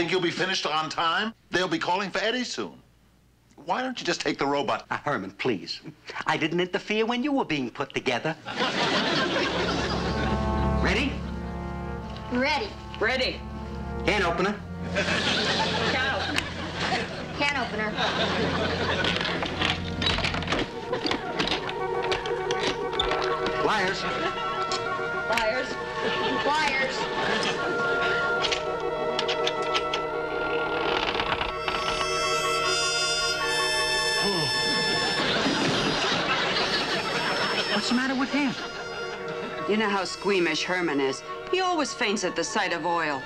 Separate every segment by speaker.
Speaker 1: Think you'll be finished on time? They'll be calling for Eddie soon. Why don't you just take the robot?
Speaker 2: Uh, Herman, please. I didn't interfere when you were being put together. Ready?
Speaker 3: Ready.
Speaker 4: Ready.
Speaker 2: Can opener.
Speaker 4: Can opener.
Speaker 3: Can opener.
Speaker 2: Pliers.
Speaker 4: Pliers.
Speaker 3: Pliers.
Speaker 5: You know how squeamish Herman is. He always faints at the sight of oil.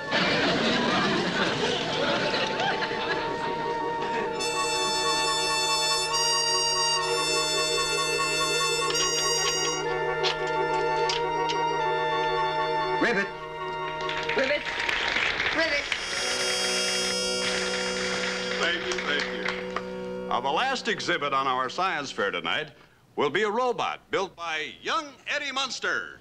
Speaker 2: Ribbit.
Speaker 4: Rivet.
Speaker 3: Rivet.
Speaker 6: Thank you, thank you. Now, the last exhibit on our science fair tonight will be a robot built by young Eddie Munster.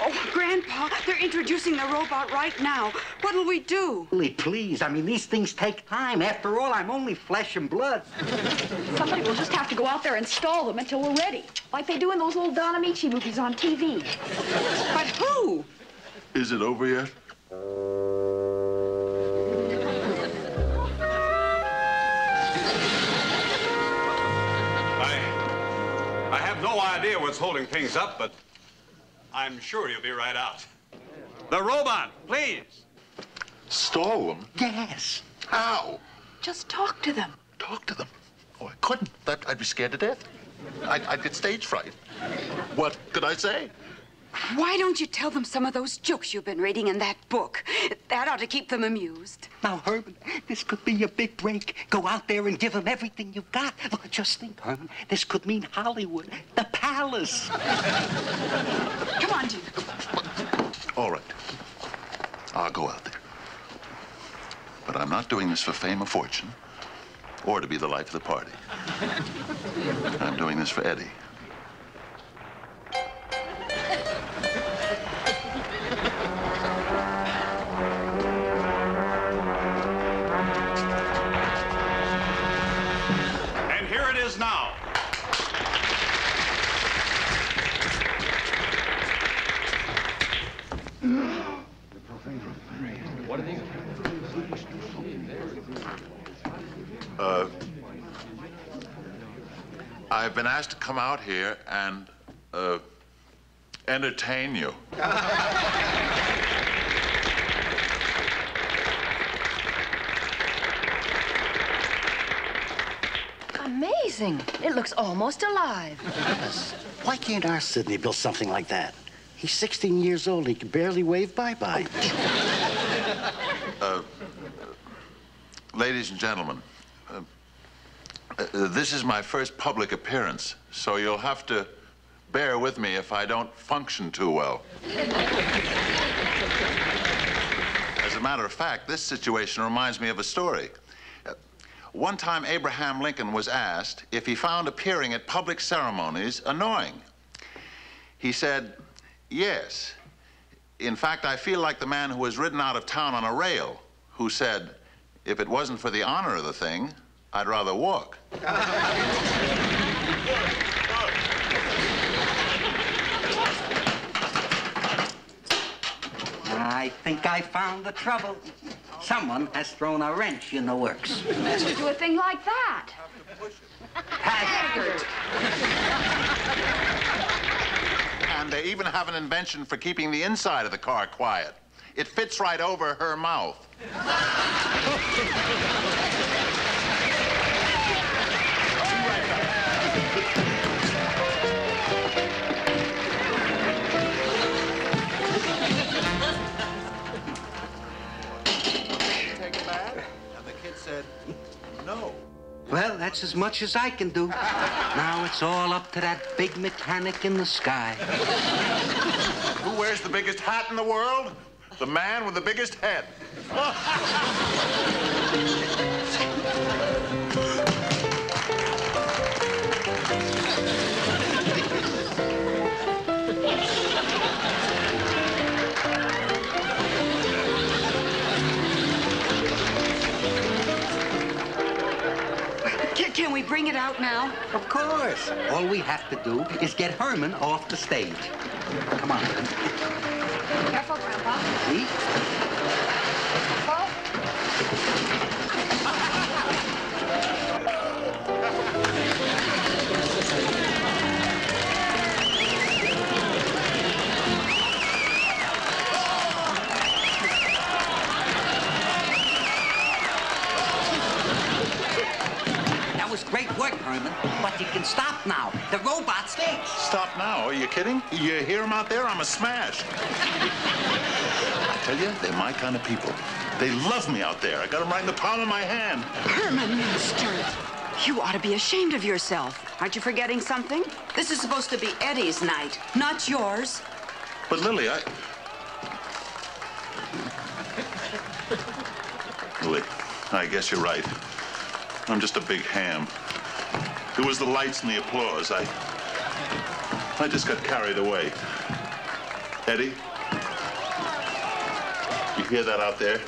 Speaker 5: Oh, Grandpa, they're introducing the robot right now. What'll we do?
Speaker 2: Really, please. I mean, these things take time. After all, I'm only flesh and blood.
Speaker 7: Somebody will just have to go out there and stall them until we're ready. Like they do in those old Don Ameche movies on TV.
Speaker 5: But who?
Speaker 1: Is it over yet?
Speaker 6: I, I have no idea what's holding things up, but I'm sure you'll be right out. The robot, please.
Speaker 1: Stall them?
Speaker 2: Yes.
Speaker 1: How?
Speaker 7: Just talk to them.
Speaker 1: Talk to them. Oh, I couldn't. That, I'd be scared to death. I'd, I'd get stage fright. What could I say?
Speaker 5: Why don't you tell them some of those jokes you've been reading in that book? That ought to keep them amused.
Speaker 2: Now, Herman, this could be your big break. Go out there and give them everything you've got. Look, just think, Herman. This could mean Hollywood, the palace.
Speaker 7: Come on, Jim.
Speaker 1: All right. I'll go out there. But I'm not doing this for fame or fortune, or to be the life of the party. I'm doing this for Eddie.
Speaker 6: And here it is now.
Speaker 1: Uh, I've been asked to come out here and uh, entertain you.
Speaker 3: Amazing. It looks almost alive.
Speaker 8: Why can't our Sydney build something like that? He's 16 years old. He can barely wave bye-bye.
Speaker 1: Ladies and gentlemen, uh, uh, this is my first public appearance, so you'll have to bear with me if I don't function too well. As a matter of fact, this situation reminds me of a story. One time, Abraham Lincoln was asked if he found appearing at public ceremonies annoying. He said, Yes. In fact, I feel like the man who was ridden out of town on a rail, who said, If it wasn't for the honor of the thing, I'd rather walk.
Speaker 2: I think I found the trouble. Someone has thrown a wrench in the works.
Speaker 7: To Do a thing like that.
Speaker 2: Taggart.
Speaker 1: And they even have an invention for keeping the inside of the car quiet. It fits right over her mouth.
Speaker 2: That's as much as I can do. Now it's all up to that big mechanic in the sky.
Speaker 1: Who wears the biggest hat in the world? The man with the biggest head.
Speaker 5: out now?
Speaker 2: Of course. All we have to do is get Herman off the stage. Come on.
Speaker 7: Careful, Grandpa.
Speaker 2: See? Was great work, Herman. But you can stop now. The robot's fixed.
Speaker 1: Stop now. Are you kidding? You hear him out there? I'm a smash. I tell you, they're my kind of people. They love me out there. I got them right in the palm of my hand.
Speaker 5: Herman Munster. You ought to be ashamed of yourself. Aren't you forgetting something? This is supposed to be Eddie's night, not yours.
Speaker 1: But Lily, I. Lily, I guess you're right. I'm just a big ham. It was the lights and the applause. I. I just got carried away. Eddie? You hear that out there?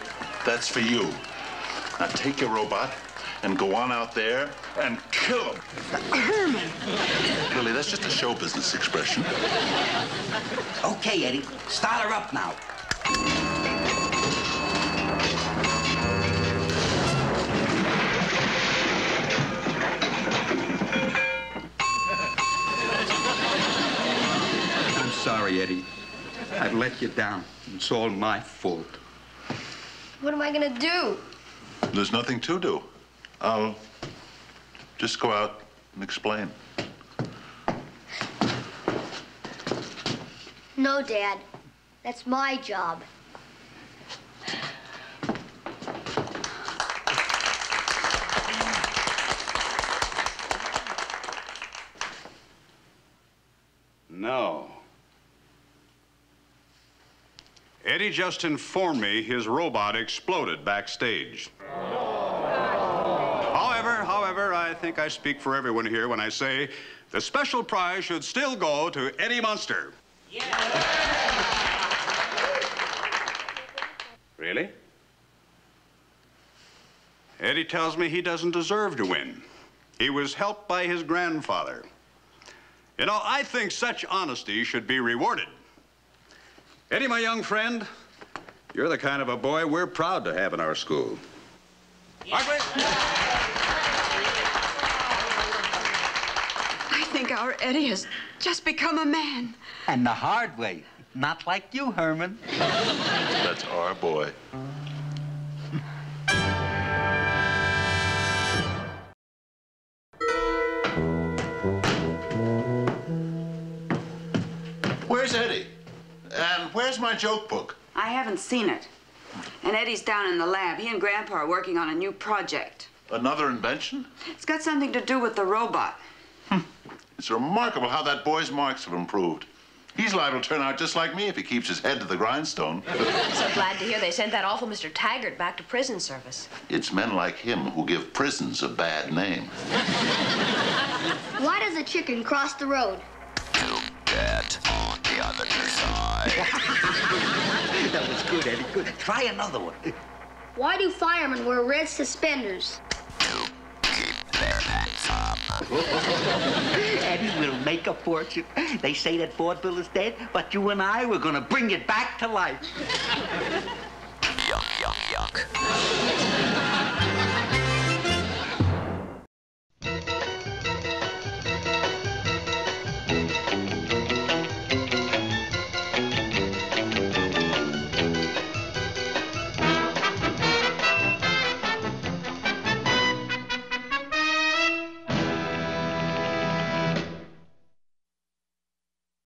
Speaker 1: That's for you. Now take your robot and go on out there and kill him.
Speaker 5: Herman!
Speaker 1: Lily, that's just a show business expression.
Speaker 2: Okay, Eddie. Start her up now.
Speaker 9: Sorry, Eddie. I've let you down. It's all my fault.
Speaker 3: What am I gonna do?
Speaker 1: There's nothing to do. I'll just go out and explain.
Speaker 10: No, Dad. That's my job.
Speaker 6: No. Eddie just informed me his robot exploded backstage. However, however, I think I speak for everyone here when I say the special prize should still go to Eddie Munster. Really? Eddie tells me he doesn't deserve to win. He was helped by his grandfather. You know, I think such honesty should be rewarded. Eddie, my young friend, you're the kind of a boy we're proud to have in our school. Margaret?
Speaker 5: I think our Eddie has just become a man.
Speaker 2: And the hard way. Not like you, Herman.
Speaker 1: That's our boy. Joke book?
Speaker 5: I haven't seen it. And Eddie's down in the lab. He and Grandpa are working on a new project.
Speaker 1: Another invention?
Speaker 5: It's got something to do with the robot. Hmm.
Speaker 1: It's remarkable how that boy's marks have improved. He's liable to turn out just like me if he keeps his head to the grindstone.
Speaker 3: So glad to hear they sent that awful Mr. Taggart back to prison service.
Speaker 1: It's men like him who give prisons a bad name.
Speaker 10: Why does a chicken cross the road?
Speaker 2: that was good, Eddie. Good. Try another one.
Speaker 10: Why do firemen wear red suspenders?
Speaker 8: Their hands up.
Speaker 2: Eddie will make a fortune. They say that vaudeville is dead, but you and I, we're gonna bring it back to life.